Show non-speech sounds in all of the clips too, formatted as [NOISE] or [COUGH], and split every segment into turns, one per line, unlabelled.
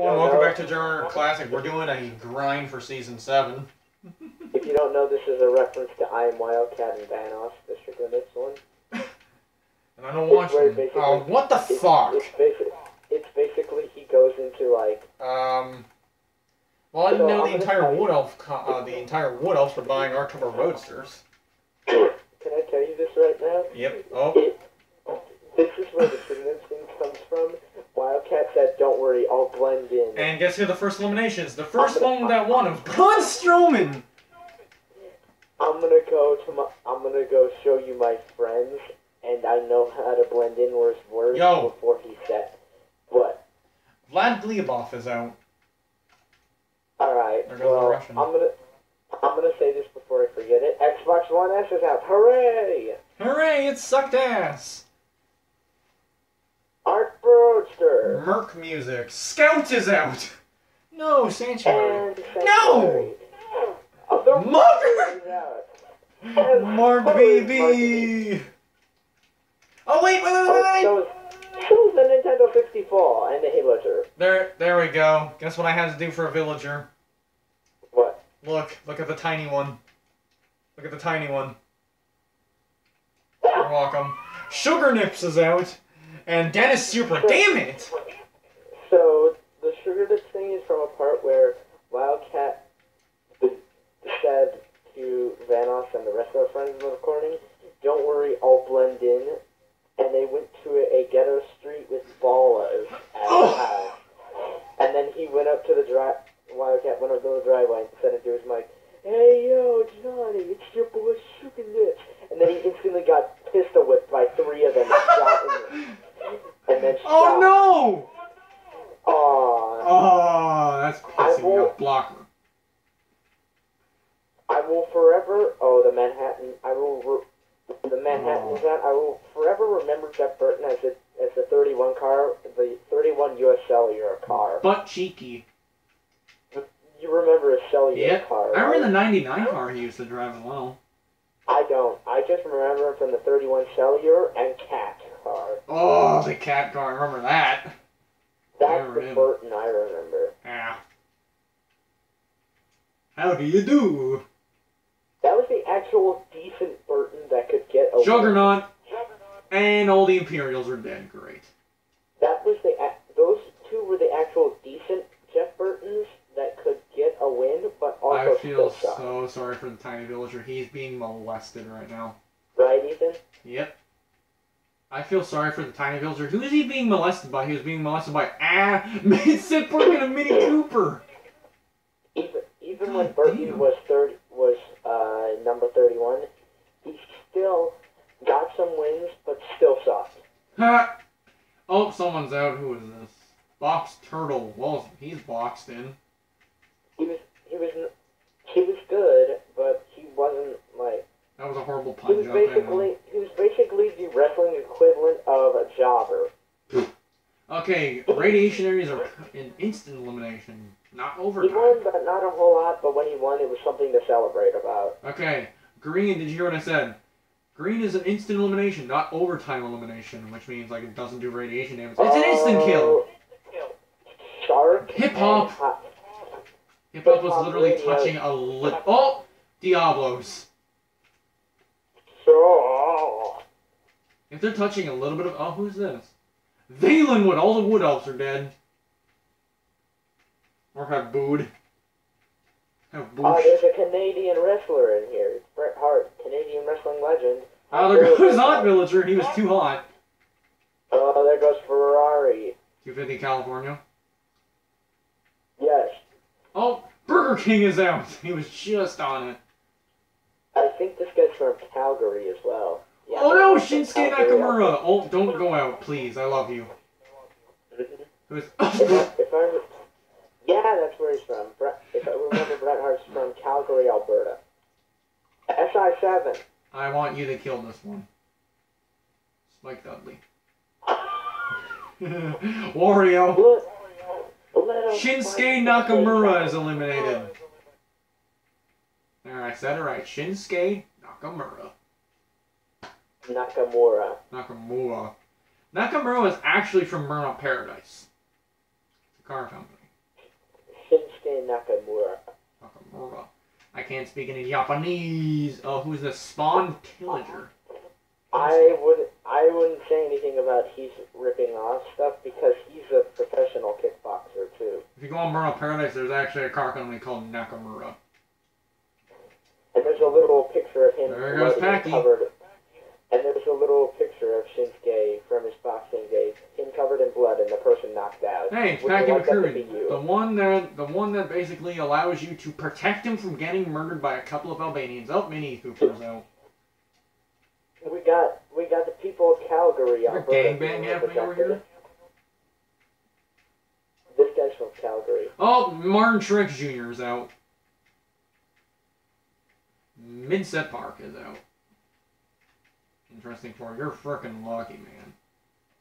everyone, welcome back to German Classic. We're doing a grind for season seven. [LAUGHS]
If you don't know, this is a reference to I Am Wildcat and Vanoss, District Limits one.
And I don't watch
basically-
Oh, what the
It's,
fuck?
It's, basic, it's basically he goes into like
Um. Well, I didn't know the entire Wood Elf, uh, the entire Wood Elves were buying October Roadsters. [COUGHS]
Can I tell you this right now?
Yep. Oh.
It, this is where the significance comes from. Wildcat said, "Don't worry, I'll blend in."
And guess who the first elimination is? The first one that won was Braun Strowman.
I'm gonna go to my. I'm gonna go show you my friends, and I know how to blend in words words
Yo.
before he said. What?
Vlad Glebov is out.
All right.
There goes the
Well. I'm gonna. I'm gonna say this before I forget it. Xbox One S is out. Hooray!
Hooray! It sucked ass. Merc Music. Scout is out. No, Sanctuary. No! Mark!
Roadster is out. And
Mark BB. Oh wait, wait, wait, wait,
so the Nintendo 64 and the Haloger.
There, there we go. Guess what I had to do for a villager?
What?
Look, look at the tiny one. Look at the tiny one. You're welcome. Sugar Nips is out, and Dennis Super. Damn it!
So the sugar thing is from a part where Wildcat said to Vanoss and the rest of our friends in the recording, "Don't worry, I'll blend in." And they went to a, ghetto street with ballas at
Oh.
the house. And then he went up to the dri Wildcat went up to the driveway and said into his mic, "Hey yo, Johnny, it's your boy Sugar Lips." And then he instantly got pistol whipped by three of them and shot him. And then shot.
Oh no! Blocker.
I will forever. Oh, the Manhattan. I will. The Manhattan oh. out. I will forever remember Jeff Burton as the as the 31 car, the 31 U.S. Cellular car.
Butt cheeky.
You remember a Cellular
Yep.
car?
I remember the 99 car he used to drive as well.
I don't. I just remember him from the 31 Cellular and Cat car.
Oh, the cat car. I remember that.
That's
remember
the. Burton I remember.
Yeah. How do you do?
That was the actual decent Burton that could get a
Juggernaut. And all the Imperials are dead. Great.
That was the. Those two were the actual decent Jeff Burtons that could get a win, but also
I feel
still suck.
so sorry for the tiny villager. He's being molested right now.
Right, Ethan?
Yep. I feel sorry for the tiny villager. Who is he being molested by? He was being molested by ah Sid Burke and a Mini Cooper.
Even when
damn.
was third was uh, number thirty-one, he still got some wins, but still sucked.
Ha! Oh, someone's out. Who is this? Box Turtle. Well, he's boxed in.
He was he was he was good, but he wasn't like
That was a horrible punch. he was
basically he was basically the wrestling equivalent of a jobber.
Okay, radiation radiationaries are in instant elimination, not
He won, but not a whole lot. But when he won, it was something to celebrate about.
Okay, green. Did you hear what I said? Green is an instant elimination, not overtime elimination, which means like it doesn't do radiation damage. It's an instant oh. kill.
Oh, Shark.
Hip hop. Hip hop was literally
radio.
touching a lip. Oh, Diablos.
So,
If they're touching a little bit of, oh, who's this? Valenwood. All the wood elves are dead. Or have booed. Have booed.
there's a Canadian wrestler in here. It's Bret Hart, Canadian wrestling legend.
Oh, there goes Hot Villager. He was too hot.
Oh, there goes Ferrari.
250 California.
Yes,
Oh, Burger King is out. [LAUGHS] He was just on it.
I think this guy's from Calgary as well. Yeah,
oh no, Shinsuke Nakamura. Oh, don't go out, please. I love you.
Mhm.
Who's?
if, if I, yeah, that's where he's from. If I remember, Bret Hart's from Calgary, Alberta. SI7.
I want you to kill this one. Spike Dudley. [LAUGHS] Wario.
Look,
Shinsuke Nakamura is eliminated. There, I said it right. Shinsuke Nakamura.
Nakamura.
Nakamura. Nakamura is actually from Burnout Paradise. It's a car company.
Nakamura.
Nakamura. I can't speak any Japanese. Oh, who's the Spawn Pillager?
I would I wouldn't say anything about he's ripping off stuff because he's a professional kickboxer too.
If you go on Burnout Paradise, there's actually a car company called Nakamura.
And there's a little picture of him
There goes Packie.
covered. And there's a little picture of Shinsuke from his boxing days, him covered in blood and the person knocked out.
Hey, it's
Would like
McCrory. The one that the one that basically allows you to protect him from getting murdered by a couple of Albanians. Oh, Mini Coopers out.
We got we got the people of Calgary. Alberta
gangbang happening over here?
This guy's from Calgary.
Oh, Martin Truex Jr. is out. Midset Park is out. Interesting for you. You're freaking lucky, man.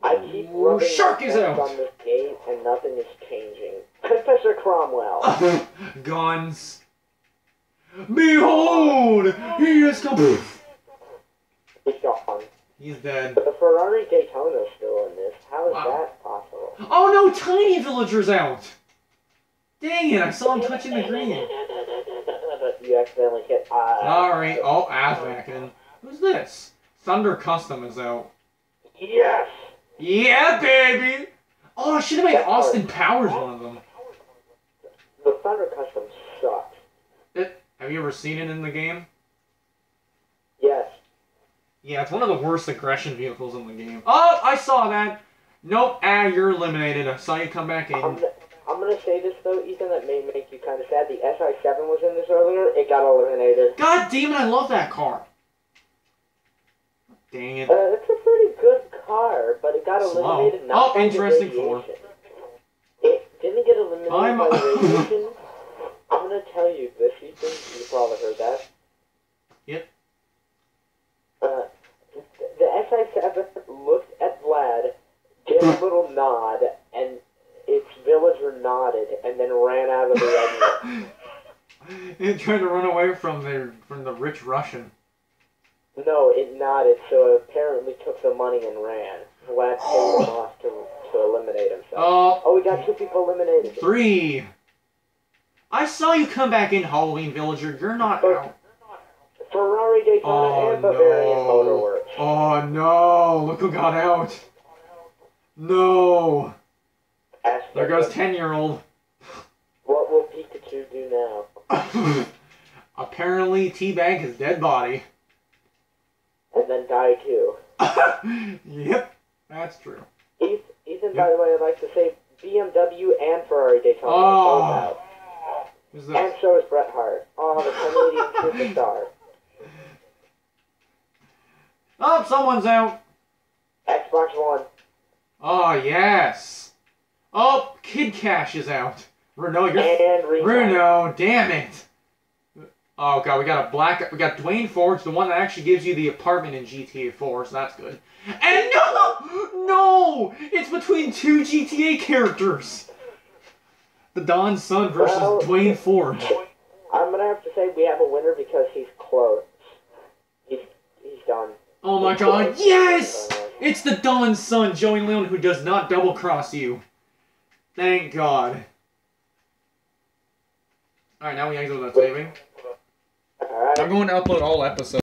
I keep rubbing
Shark is out.
on this gate and nothing is changing. Professor Cromwell. [LAUGHS]
Guns. Behold! He has come.
He's gone.
He's dead.
But the Ferrari Daytona's still in this. How is
Wow.
that possible?
Oh no, Tiny Villager's out! Dang it, I saw him touching the green. [LAUGHS]
You accidentally hit uh, I.
Sorry. Oh, Asmakin. Who's this? Thunder Custom is out.
Yes!
Yeah, baby! Oh, I should have made Austin Powers one of them.
The Thunder Custom sucks.
Have you ever seen it in the game?
Yes.
Yeah, it's one of the worst aggression vehicles in the game. Oh, I saw that! Nope, ah, you're eliminated. I saw you come back
I'm,
in.
gonna- I'm gonna say this though, Ethan, that may make you kind of sad. The SI7 was in this earlier. It got eliminated.
God damn it, I love that car. Dang it.
Uh, it's a pretty good car, but it got
Slow.
eliminated not
Oh, interesting for-
It didn't get eliminated
I'm-
by radiation. I'm gonna tell you this, Ethan. You probably heard that.
Yep.
Uh, the SI7 looked at Vlad, gave a little [LAUGHS] nod, and its villager nodded, and then ran out of the [LAUGHS] exit.
it tried to run away from the from the rich Russian.
No, it nodded, so it apparently took the money and ran. Vlad paid him off to, to eliminate himself.
Oh,
Oh, we got two people eliminated.
three. I saw you come back in, Halloween Villager. You're not out.
Ferrari Daytona
Oh,
and Bavarian
no.
Motorworks.
Oh no! Look who got out. No.
Ask
There goes ten-year-old.
What will Pikachu do now? [LAUGHS]
Apparently, teabag his dead body.
And then die too. [LAUGHS]
yep, that's true.
Ethan, Ethan by the way, I'd like to say BMW and Ferrari Daytona
Oh.
are sold out.
Who's
And so is Bret Hart. Oh, the Canadian [LAUGHS] superstar.
Oh, someone's out.
Xbox One.
Oh yes. Oh, Kid Cash is out. Bruno, you're
And.
Bruno. Damn it. Oh god, we got a black. We got Dwayne Forge, the one that actually gives you the apartment in GTA 4, so that's good. And no, no, it's between two GTA characters. The Don's son versus
Well-
Dwayne Forge.
I'm gonna have to say we have a winner because he's close. He's he's done.
Oh my god, yes! It's the Don's son, Joey Leone, who does not double cross you. Thank God. Alright, now we exit without saving. I'm going to upload all episodes.